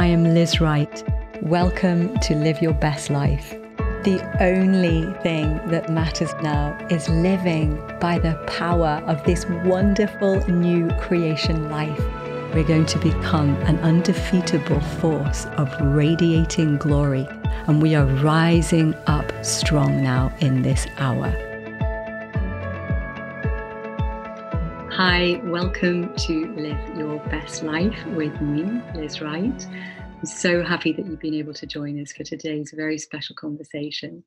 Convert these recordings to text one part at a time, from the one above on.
I am Liz Wright. Welcome to Live Your Best Life. The only thing that matters now is living by the power of this wonderful new creation life. We're going to become an undefeatable force of radiating glory, and we are rising up strong now in this hour. Hi, welcome to Live Best Life with me, Liz Wright. I'm so happy that you've been able to join us for today's very special conversation.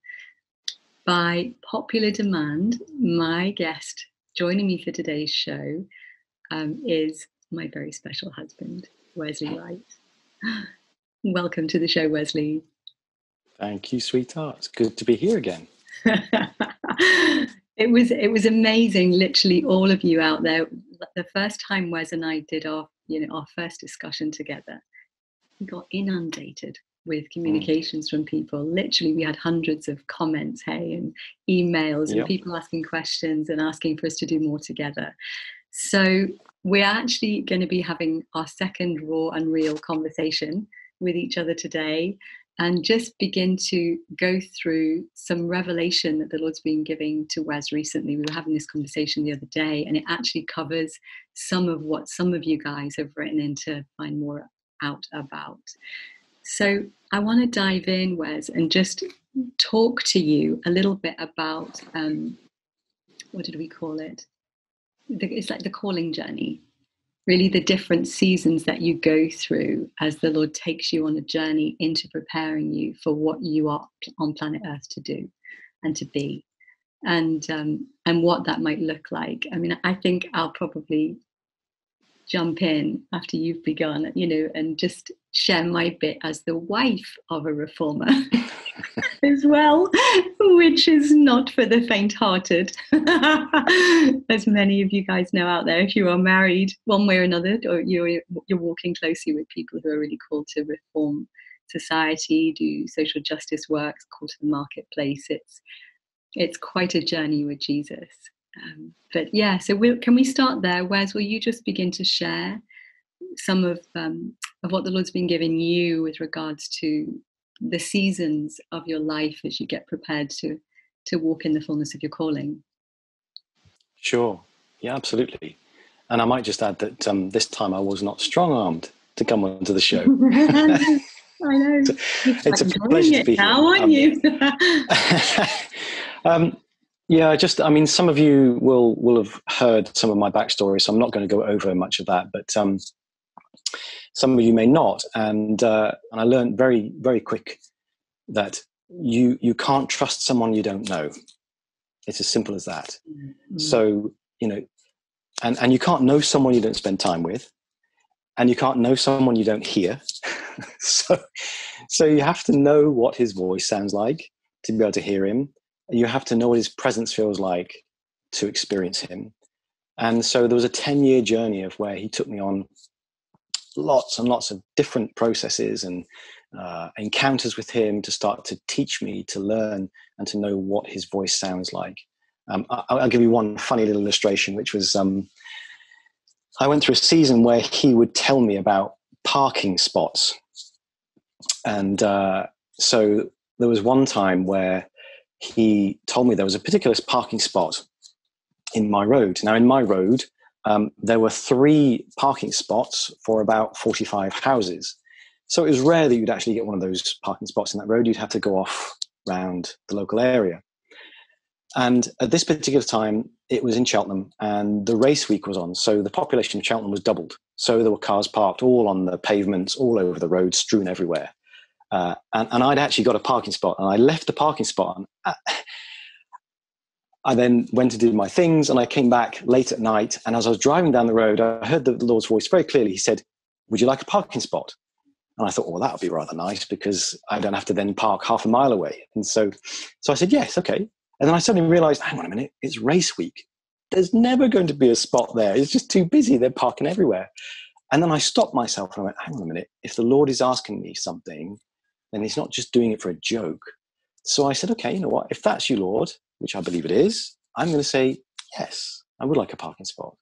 By popular demand, my guest joining me for today's show um, is my very special husband, Wesley Wright. Welcome to the show, Wesley. Thank you, sweetheart. It's good to be here again. it was it was amazing, literally all of you out there. The first time Wes and I did our you know our first discussion together, we got inundated with mm. communications mm. from people. Literally, we had hundreds of comments, hey, and emails, and yep. people asking questions and asking for us to do more together. So, we're actually going to be having our second raw and real conversation with each other today and just begin to go through some revelation that the Lord's been giving to Wes recently. We were having this conversation the other day, and it actually covers some of what some of you guys have written in to find more out about. So I want to dive in, Wes, and just talk to you a little bit about um, what did we call it? It's like the calling journey, really the different seasons that you go through as the Lord takes you on a journey into preparing you for what you are on planet Earth to do and to be. And um, and what that might look like. I mean, I think I'll probably jump in after you've begun, you know, and just share my bit as the wife of a reformer as well, which is not for the faint hearted. as many of you guys know out there, if you are married one way or another, or you're, you're walking closely with people who are really called to reform society, do social justice work, call to the marketplace, it's, it's quite a journey with Jesus. Um, but yeah, so we'll, can we start there? Wes, will you just begin to share some of um, of what the Lord's been giving you with regards to the seasons of your life as you get prepared to to walk in the fullness of your calling? Sure. Yeah, absolutely. And I might just add that um, this time I was not strong armed to come onto the show. I know. it's, it's a pleasure to be now, here. aren't um, you? um, yeah, just I mean, some of you will will have heard some of my backstory, so I'm not going to go over much of that. But um, some of you may not, and uh, and I learned very very quick that you you can't trust someone you don't know. It's as simple as that. Mm-hmm. So you know, and and you can't know someone you don't spend time with, and you can't know someone you don't hear. so so you have to know what his voice sounds like to be able to hear him you have to know what his presence feels like to experience him. And so there was a 10 year journey of where he took me on lots and lots of different processes and uh, encounters with him to start to teach me to learn and to know what his voice sounds like. Um, I, will give you one funny little illustration, which was um, I went through a season where he would tell me about parking spots. And uh, so there was one time where he told me there was a particular parking spot in my road. Now, in my road, um, there were three parking spots for about 45 houses. So it was rare that you'd actually get one of those parking spots in that road. You'd have to go off around the local area. And at this particular time, it was in Cheltenham, and the race week was on. So the population of Cheltenham was doubled. So there were cars parked all on the pavements, all over the road, strewn everywhere. Uh, and, and, I'd actually got a parking spot, and I left the parking spot. And I, I then went to do my things, and I came back late at night. And as I was driving down the road, I heard the Lord's voice very clearly. He said, "Would you like a parking spot?" And I thought, well, that would be rather nice because I don't have to then park half a mile away. And so, so I said, yes, okay. And then I suddenly realized, hang on a minute, it's race week. There's never going to be a spot there. It's just too busy. They're parking everywhere. And then I stopped myself and I went, hang on a minute. If the Lord is asking me something, then he's not just doing it for a joke. So I said, okay, you know what? If that's you, Lord, which I believe it is, I'm going to say, yes, I would like a parking spot.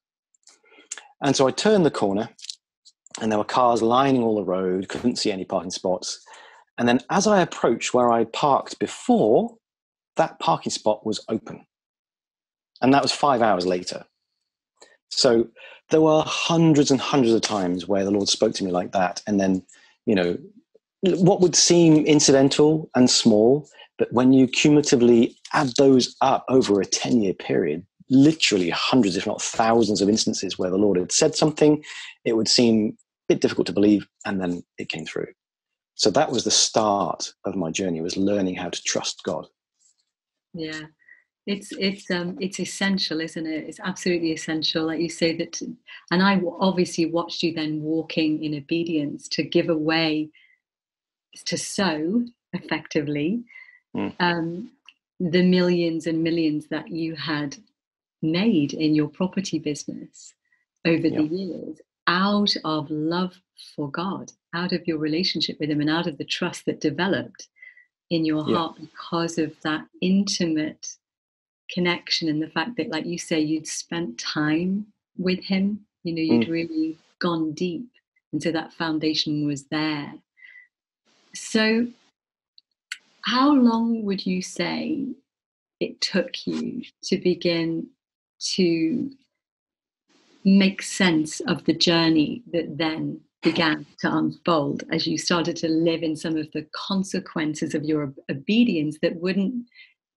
And so I turned the corner and there were cars lining all the road, couldn't see any parking spots. And then as I approached where I parked before, that parking spot was open. And that was five hours later. So there were hundreds and hundreds of times where the Lord spoke to me like that. And then, you know, what would seem incidental and small, but when you cumulatively add those up over a 10 year period, literally hundreds, if not thousands, of instances where the Lord had said something, it would seem a bit difficult to believe, and then it came through. So that was the start of my journey, was learning how to trust God. Yeah, it's it's um it's essential isn't it it's absolutely essential like you say that and i obviously watched you then walking in obedience to give away to sow effectively mm. um, the millions and millions that you had made in your property business over the years out of love for god out of your relationship with him and out of the trust that developed in your heart because of that intimate connection and the fact that, like you say, you'd spent time with him. You know, you'd mm. really gone deep, and so that foundation was there. So, how long would you say it took you to begin to make sense of the journey that then began to unfold as you started to live in some of the consequences of your obedience that wouldn't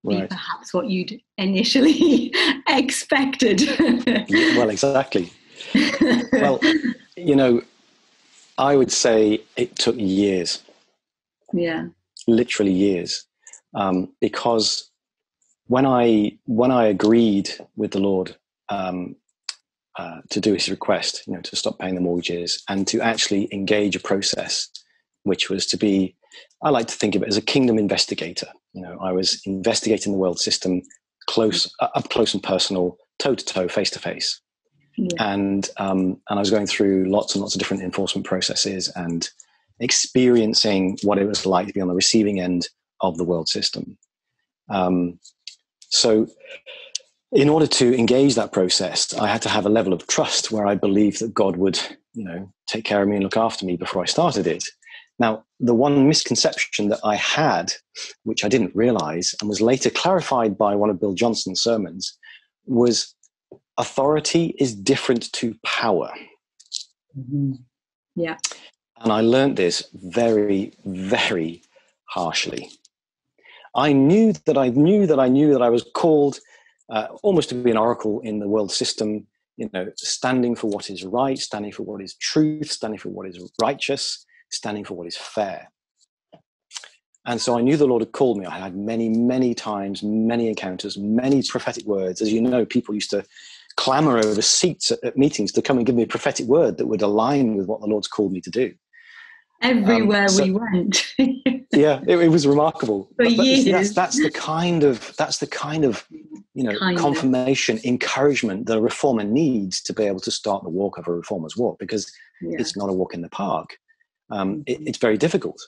be right. perhaps what you'd initially expected. well, exactly. well, you know, I would say it took years. Yeah. Literally years. Um, because when I when I agreed with the Lord um, uh, to do his request, you know, to stop paying the mortgages and to actually engage a process, which was to be, I like to think of it as a kingdom investigator. You know, I was investigating the world system close, uh, up close and personal, toe to toe, face to face, and um, and I was going through lots and lots of different enforcement processes and experiencing what it was like to be on the receiving end of the world system. Um, so, in order to engage that process, I had to have a level of trust where I believed that God would, you know, take care of me and look after me before I started it. Now, the one misconception that I had, which I didn't realize and was later clarified by one of Bill Johnson's sermons, was authority is different to power. Mm-hmm. Yeah. And I learned this very, very harshly. I knew that I knew that I knew that I was called uh, almost to be an oracle in the world system, you know, standing for what is right, standing for what is truth, standing for what is righteous, standing for what is fair. And so I knew the Lord had called me. I had many, many times, many encounters, many prophetic words. As you know, people used to clamor over seats at, at meetings to come and give me a prophetic word that would align with what the Lord's called me to do. Everywhere um, so, we went. yeah, it, it, was remarkable. For but, but years. That's, that's the kind of that's the kind of you know kind confirmation, of. encouragement that a reformer needs to be able to start the walk of a reformer's walk because yeah. it's not a walk in the park um, it, it's very difficult.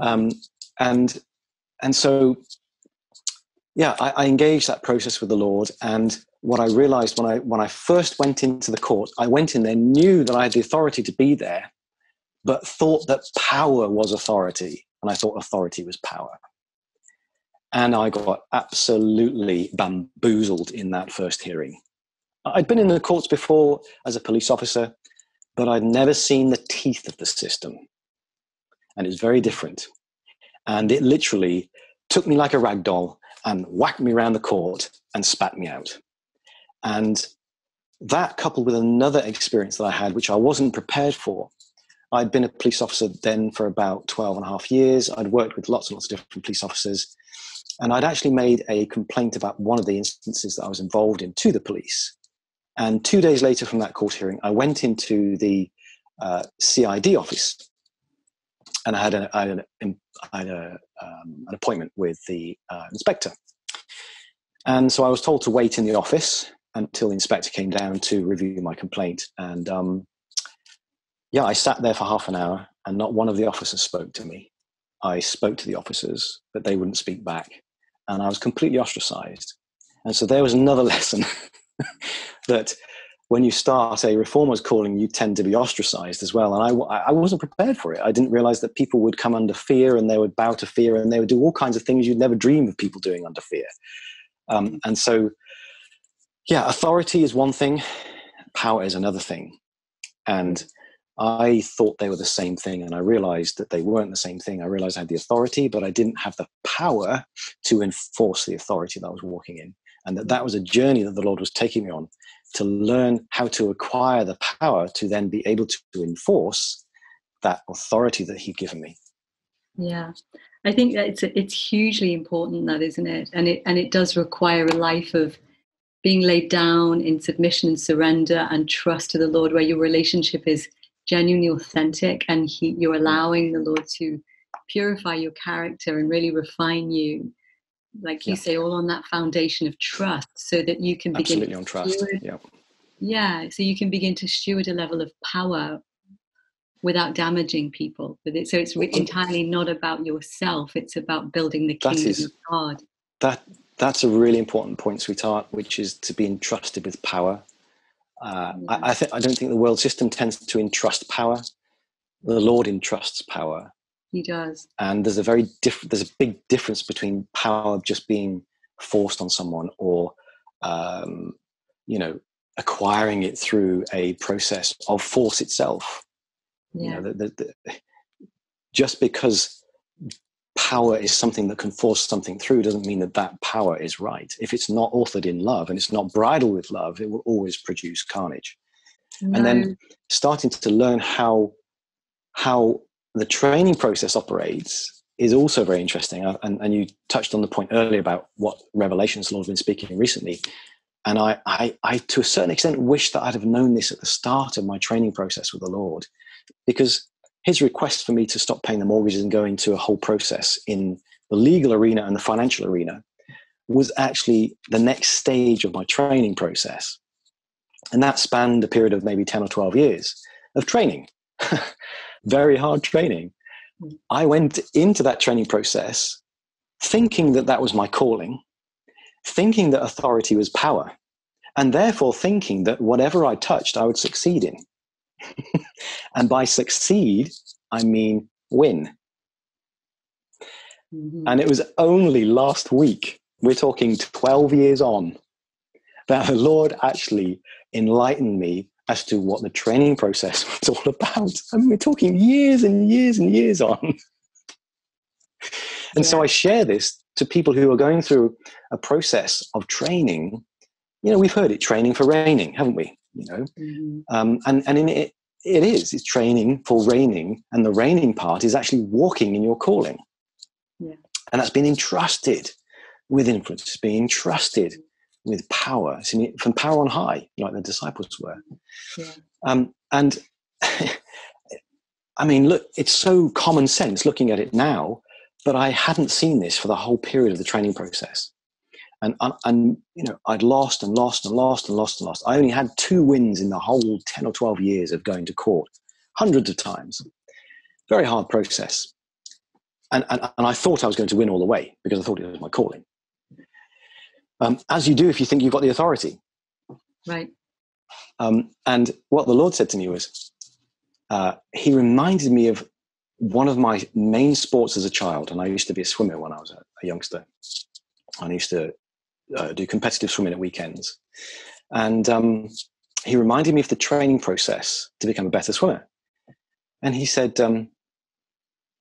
Um, and and so, yeah, I, I engaged that process with the Lord. And what I realized when I when I first went into the court, I went in there, knew that I had the authority to be there, but thought that power was authority, and I thought authority was power. And I got absolutely bamboozled in that first hearing. I'd been in the courts before as a police officer, but I'd never seen the teeth of the system. And it's very different. And it literally took me like a rag doll and whacked me around the court and spat me out. And that coupled with another experience that I had, which I wasn't prepared for. I'd been a police officer then for about 12 and a half years. I'd worked with lots and lots of different police officers. And I'd actually made a complaint about one of the instances that I was involved in to the police. And two days later from that court hearing, I went into the uh, CID office and I had, a, I had, a, I had a, um, an appointment with the uh, inspector. And so I was told to wait in the office until the inspector came down to review my complaint. And um, yeah, I sat there for half an hour and not one of the officers spoke to me. I spoke to the officers, but they wouldn't speak back. And I was completely ostracized. And so there was another lesson that when you start a reformer's calling, you tend to be ostracized as well. And I, I wasn't prepared for it. I didn't realize that people would come under fear and they would bow to fear and they would do all kinds of things you'd never dream of people doing under fear. Um, and so, yeah, authority is one thing, power is another thing. And I thought they were the same thing, and I realized that they weren't the same thing. I realized I had the authority, but I didn't have the power to enforce the authority that I was walking in. And that that was a journey that the Lord was taking me on to learn how to acquire the power to then be able to enforce that authority that he'd given me yeah i think that it's it's hugely important that isn't it and it and it does require a life of being laid down in submission and surrender and trust to the lord where your relationship is genuinely authentic and he, you're allowing the lord to purify your character and really refine you like you yeah. say, all on that foundation of trust, so that you can begin absolutely on trust. Steward, yeah, yeah. So you can begin to steward a level of power without damaging people with it. So it's entirely not about yourself; it's about building the kingdom is, of God. That that's a really important point, sweetheart, which is to be entrusted with power. Uh. I, I, th- I don't think the world system tends to entrust power. The Lord entrusts power. He does. And there's a very different, there's a big difference between power just being forced on someone or, um, you know, acquiring it through a process of force itself. Yeah. You know, the, the, the, just because power is something that can force something through doesn't mean that that power is right. If it's not authored in love and it's not bridled with love, it will always produce carnage. No. And then starting to learn how how the training process operates is also very interesting. And, and you touched on the point earlier about what revelations the Lord has been speaking recently. And I, I, I, to a certain extent, wish that I'd have known this at the start of my training process with the Lord, because his request for me to stop paying the mortgages and go into a whole process in the legal arena and the financial arena was actually the next stage of my training process. And that spanned a period of maybe 10 or 12 years of training. very hard training. Hmm. I went into that training process thinking that that was my calling, thinking that authority was power, and therefore thinking that whatever I touched, I would succeed in. and by succeed, I mean win. Mm-hmm. And it was only last week, we're talking 12 years on, that the Lord actually enlightened me as to what the training process was all about. I mean, we're talking years and years and years on. and yeah. so I share this to people who are going through a process of training. You know, we've heard it training for reigning, haven't we? You know, mm-hmm. um, and and in it, it is. It's training for reigning, and the reigning part is actually walking in your calling. Yeah. And that's been entrusted with influence. It's been entrusted with power. It's in, from power on high, like the disciples were. Yeah. Um, and I mean, look, it's so common sense looking at it now, but I hadn't seen this for the whole period of the training process. And, and you know, I'd lost and lost and lost and lost and lost. I only had two wins in the whole 10 or 12 years of going to court, hundreds of times. Very hard process. And, and, and I thought I was going to win all the way because I thought it was my calling um, as you do if you think you've got the authority. Right. Um, and what the Lord said to me was, uh, He reminded me of one of my main sports as a child, and I used to be a swimmer when I was a, a youngster. I used to uh, do competitive swimming at weekends. And um, he reminded me of the training process to become a better swimmer. And he said, um,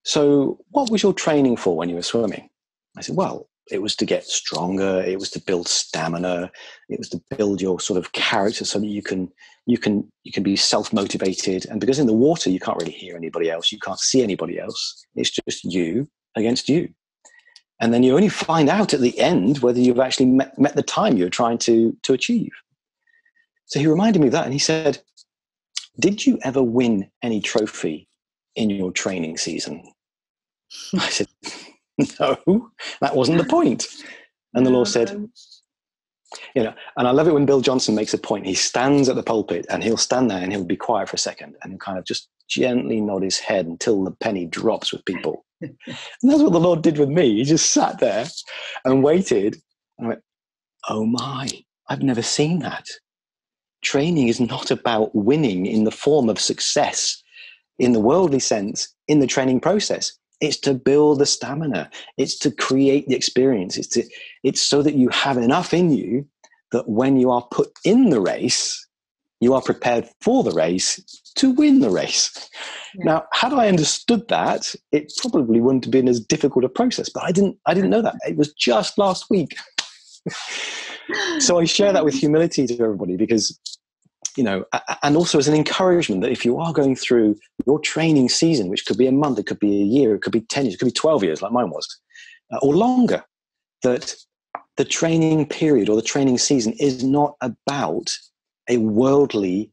So, what was your training for when you were swimming? I said, Well, it was to get stronger it was to build stamina it was to build your sort of character so that you can you can you can be self-motivated and because in the water you can't really hear anybody else you can't see anybody else it's just you against you and then you only find out at the end whether you've actually met, met the time you're trying to to achieve so he reminded me of that and he said did you ever win any trophy in your training season i said no, that wasn't the point. And the Lord said, you know, and I love it when Bill Johnson makes a point. He stands at the pulpit and he'll stand there and he'll be quiet for a second and kind of just gently nod his head until the penny drops with people. and that's what the Lord did with me. He just sat there and waited. And I went, oh my, I've never seen that. training is not about winning in the form of success in the worldly sense in the training process. It's to build the stamina. It's to create the experience. It's to, it's so that you have enough in you that when you are put in the race, you are prepared for the race to win the race. Yeah. Now, had I understood that, it probably wouldn't have been as difficult a process. But I didn't. I didn't know that. It was just last week. so I share that with humility to everybody because, you know, and also as an encouragement that if you are going through your training season, which could be a month, it could be a year, it could be ten years, it could be twelve years, like mine was, uh, or longer, that the training period or the training season is not about a worldly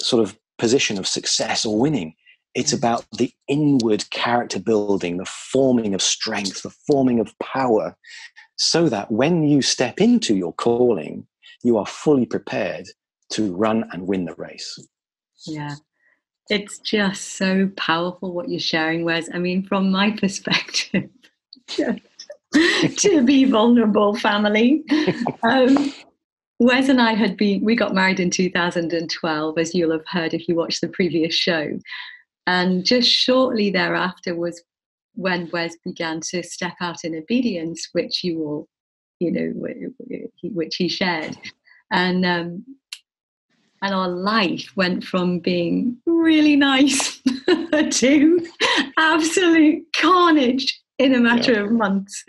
sort of position of success or winning. It's mm. about the inward character building, the forming of strength, the forming of power, so that when you step into your calling, you are fully prepared to run and win the race. Yeah. It's just so powerful what you're sharing, Wes. I mean, from my perspective, to be vulnerable, family. Um, Wes and I had been, we got married in 2012, as you'll have heard if you watched the previous show. And just shortly thereafter was when Wes began to step out in obedience, which you all, you know, which he shared. And, um, and our life went from being really nice to absolute carnage in a matter yeah. of months.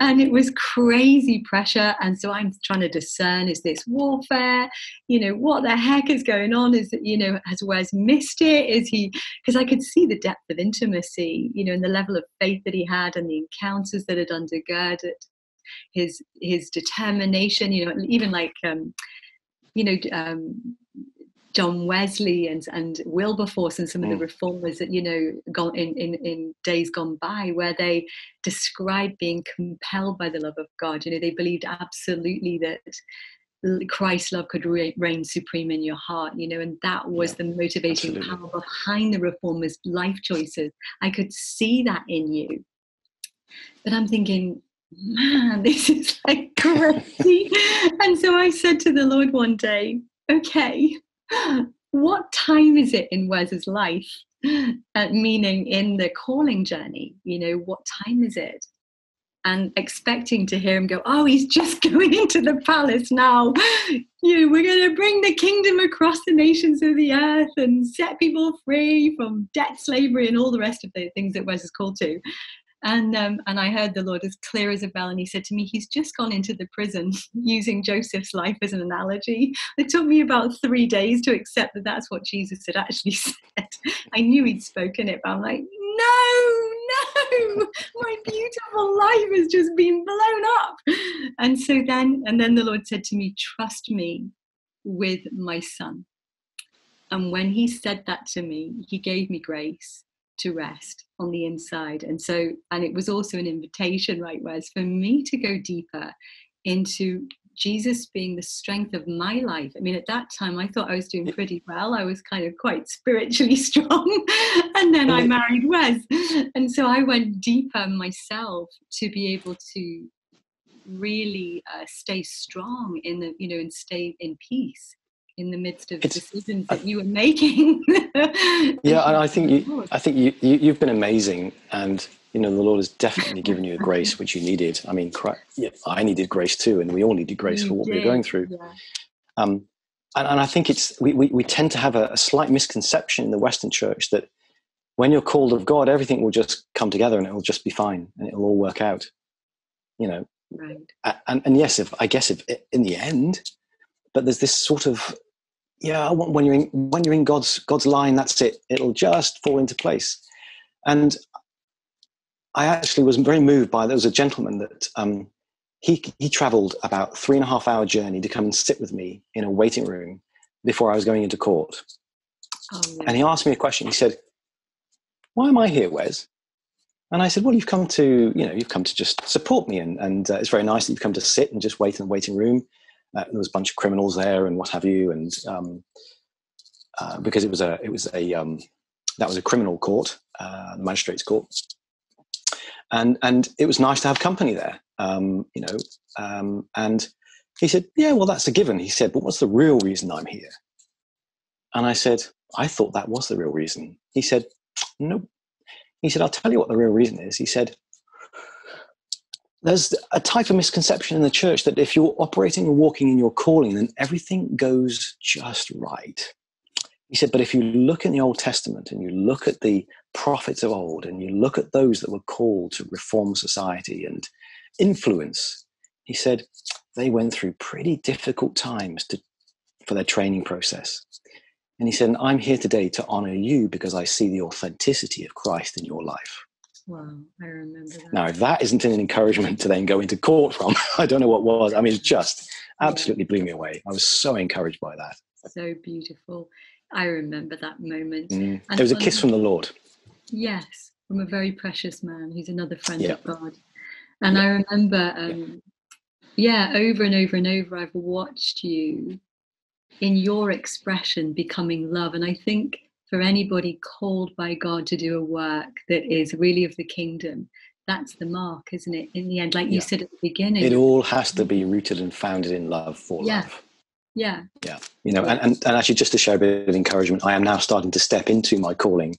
And it was crazy pressure. And so I'm trying to discern is this warfare? You know, what the heck is going on? Is it, you know, has Wes missed it? Is he, because I could see the depth of intimacy, you know, and the level of faith that he had and the encounters that had undergirded his his determination, you know, even like, um, you know, um, John Wesley and and Wilberforce and some of the mm. reformers that you know gone in, in in days gone by, where they described being compelled by the love of God. You know, they believed absolutely that Christ's love could reign supreme in your heart, you know, and that was yeah, the motivating absolutely. power behind the reformers' life choices. I could see that in you. But I'm thinking, man, this is like crazy. and so I said to the Lord one day, okay, what time is it in Wes's life? Uh, meaning in the calling journey, you know, what time is it? And expecting to hear him go, oh, he's just going into the palace now. You know, we're going to bring the kingdom across the nations of the earth and set people free from debt, slavery, and all the rest of the things that Wes is called to. And, um, and I heard the Lord as clear as a bell, and He said to me, He's just gone into the prison using Joseph's life as an analogy. It took me about three days to accept that that's what Jesus had actually said. I knew He'd spoken it, but I'm like, no, no, my beautiful life has just been blown up. And so then, and then the Lord said to me, Trust me with my son. And when He said that to me, He gave me grace to rest on the inside. And so, and it was also an invitation, right, Wes, for me to go deeper into Jesus being the strength of my life. I mean, at that time, I thought I was doing pretty well. I was kind of quite spiritually strong. and then I married Wes. And so I went deeper myself to be able to really uh, stay strong in the, you know, and stay in peace in the midst of it's, decisions that I, you were making. yeah, and I think you, I think you, you, have been amazing, and you know the Lord has definitely given you a grace which you needed. I mean, yeah, I needed grace too, and we all needed grace you for what did, we were going through. Yeah. Um, and, and, I think it's we, we, we tend to have a, a slight misconception in the Western Church that when you're called of God, everything will just come together and it will just be fine and it'll all work out. You know, right. And, and yes, if I guess if in the end, but there's this sort of yeah, when you're in, when you're in God's God's line, that's it. It'll just fall into place. And I actually was very moved by there was a gentleman that um, he he travelled about three and a half hour journey to come and sit with me in a waiting room before I was going into court. Oh. And he asked me a question. He said, "Why am I here, Wes?" And I said, "Well, you've come to you know you've come to just support me, and and uh, it's very nice that you've come to sit and just wait in the waiting room." Uh, there was a bunch of criminals there and what have you, and um, uh, because it was a it was a um, that was a criminal court, uh, magistrates' court, and and it was nice to have company there, um, you know, um, and he said, Yeah, well, that's a given. He said, But what's the real reason I'm here? And I said, I thought that was the real reason. He said, Nope. He said, I'll tell you what the real reason is. He said, There's a type of misconception in the church that if you're operating and walking in your calling, then everything goes just right. He said, But if you look in the Old Testament and you look at the prophets of old and you look at those that were called to reform society and influence, he said, they went through pretty difficult times to, for their training process. And he said, I'm here today to honor you because I see the authenticity of Christ in your life. Wow, I remember that. Now, if that isn't an encouragement to then go into court from, I don't know what was. I mean, it just absolutely blew me away. I was so encouraged by that. So beautiful. I remember that moment. Mm. It was a kiss from the Lord. Yes, from a very precious man who's another friend yeah. of God. And yeah. I remember um, yeah, over and over and over, I've watched you in your expression becoming love. And I think for anybody called by God to do a work that is really of the kingdom, that's the mark, isn't it? In the end, like you said at the beginning, it all has to be rooted and founded in love for yeah. love. Yeah. Yeah. You know, and, and, and, actually, just to share a bit of encouragement, I am now starting to step into my calling.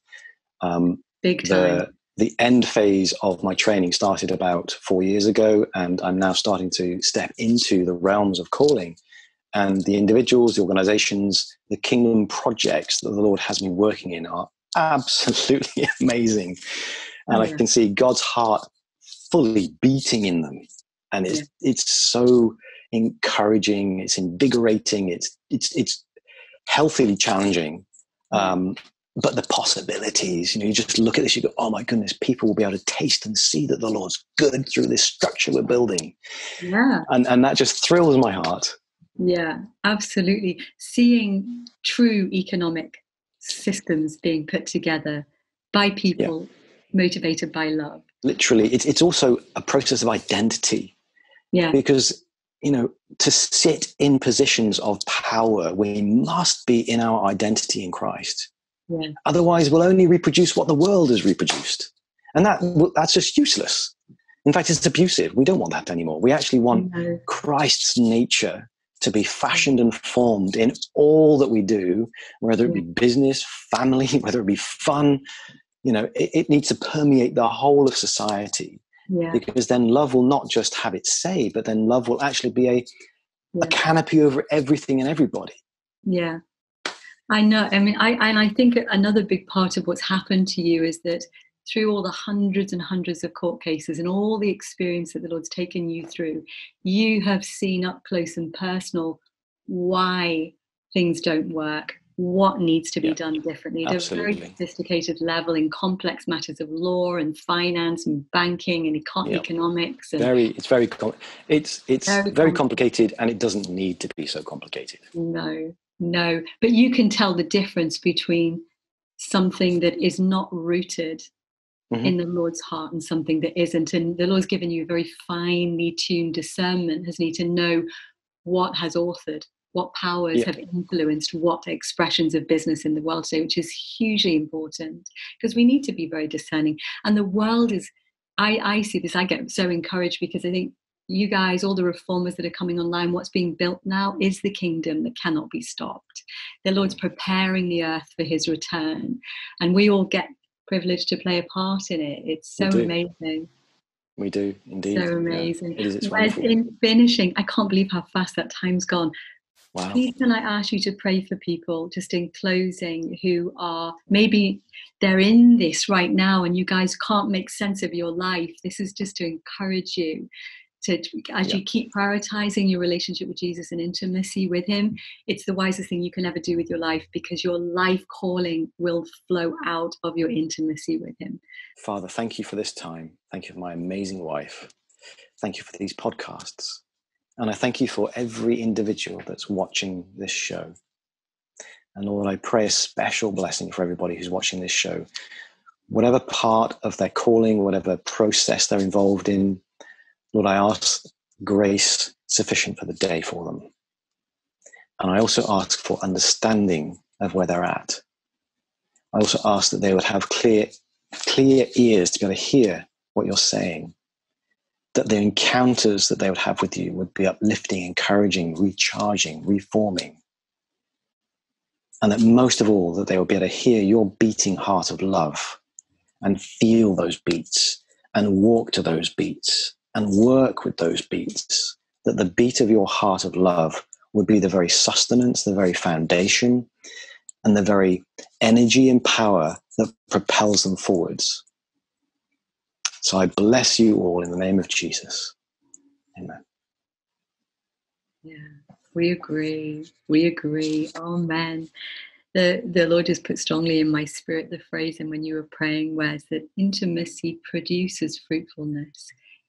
Um, Big time. The, the end phase of my training started about four years ago, and I'm now starting to step into the realms of calling. And the individuals, the organizations, the kingdom projects that the Lord has me working in are absolutely amazing. And I can see God's heart fully beating in them. And it's, yeah. it's so encouraging, it's invigorating, it's, it's, it's healthily challenging. Um, but the possibilities, you know, you just look at this, you go, oh my goodness, people will be able to taste and see that the Lord's good through this structure we're building. Yeah. And, and that just thrills my heart. Yeah, absolutely. Seeing true economic systems being put together by people yeah. motivated by love. Literally, it's, it's also a process of identity. Yeah. Because, you know, to sit in positions of power, we must be in our identity in Christ yeah. Otherwise, we'll only reproduce what the world has reproduced. And that, that's just useless. In fact, it's abusive. We don't want that anymore. We actually want no. Christ's nature to be fashioned and formed in all that we do, whether it be business, family, whether it be fun. You know, it, it needs to permeate the whole of society. Yeah. Because then love will not just have its say, but then love will actually be a, yeah. a canopy over everything and everybody. Yeah. I know. I mean, I and I think another big part of what's happened to you is that through all the hundreds and hundreds of court cases and all the experience that the Lord's taken you through, you have seen up close and personal why things don't work, what needs to be done differently at a very sophisticated level in complex matters of law and finance and banking and econ- economics. And very, it's very, com- it's it's very, very complicated, and it doesn't need to be so complicated. No, no, but you can tell the difference between something that is not rooted mm-hmm. in the Lord's heart and something that isn't. And the Lord's given you a very finely tuned discernment, has need to know what has authored, what powers yeah. have influenced what expressions of business in the world today, which is hugely important because we need to be very discerning. And the world is I, I see this, I get so encouraged because I think you guys, all the reformers that are coming online, what's being built now is the kingdom that cannot be stopped. The Lord's mm. preparing the earth for his return, and we all get privileged to play a part in it. It's so amazing. We do indeed. So amazing. Yeah, it is, it's in finishing, I can't believe how fast that time's gone. Wow. Please, can I ask you to pray for people just in closing who are maybe they're in this right now and you guys can't make sense of your life? This is just to encourage you to as yeah. you keep prioritizing your relationship with Jesus and intimacy with him it's the wisest thing you can ever do with your life because your life calling will flow out of your intimacy with him. Father thank you for this time. Thank you for my amazing wife. Thank you for these podcasts. And i thank you for every individual that's watching this show. And lord i pray a special blessing for everybody who's watching this show. Whatever part of their calling whatever process they're involved in Lord, I ask grace sufficient for the day for them. And I also ask for understanding of where they're at. I also ask that they would have clear, clear ears to be able to hear what you're saying. that the encounters that they would have with you would be uplifting, encouraging, recharging, reforming. And that most of all, that they would be able to hear your beating heart of love and feel those beats and walk to those beats and work with those beats. That the beat of your heart of love would be the very sustenance, the very foundation, and the very energy and power that propels them forwards. So I bless you all in the name of Jesus. Amen. Yeah, we agree. We agree. Amen. The, the Lord just put strongly in my spirit the phrase, and when you were praying, was that intimacy produces fruitfulness.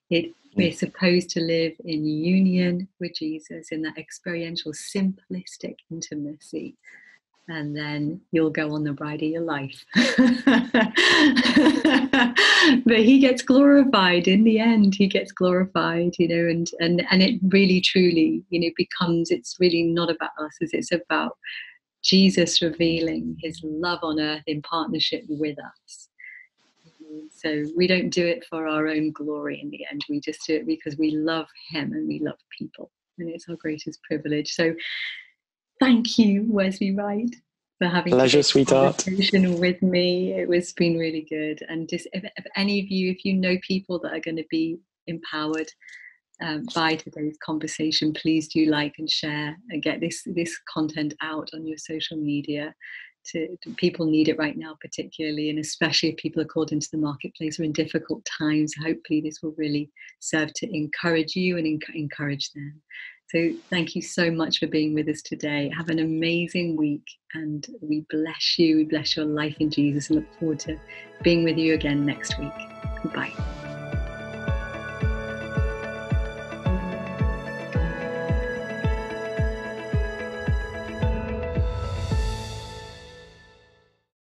It, mm. we're supposed to live in union with Jesus in that experiential, simplistic intimacy and then you'll go on the ride of your life. but he gets glorified in the end. He gets glorified, you know, and and and it really truly, you know, becomes. It's really not about us, it's about Jesus revealing His love on earth in partnership with us. So we don't do it for our own glory in the end. We just do it because we love Him and we love people, and it's our greatest privilege. So Thank you, Wesley Wright, for having pleasure, sweetheart, with me. It was been really good. And just if, if, any of you, if you know people that are going to be empowered um, by today's conversation, please do like and share and get this this content out on your social media. To, to, people need it right now, particularly, and especially if people are called into the marketplace or in difficult times. Hopefully, this will really serve to encourage you and enc- encourage them. So thank you so much for being with us today. Have an amazing week and we bless you. We bless your life in Jesus and look forward to being with you again next week. Goodbye.